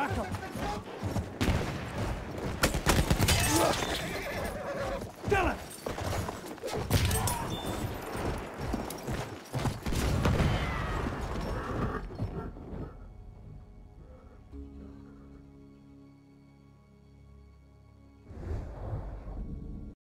Back up.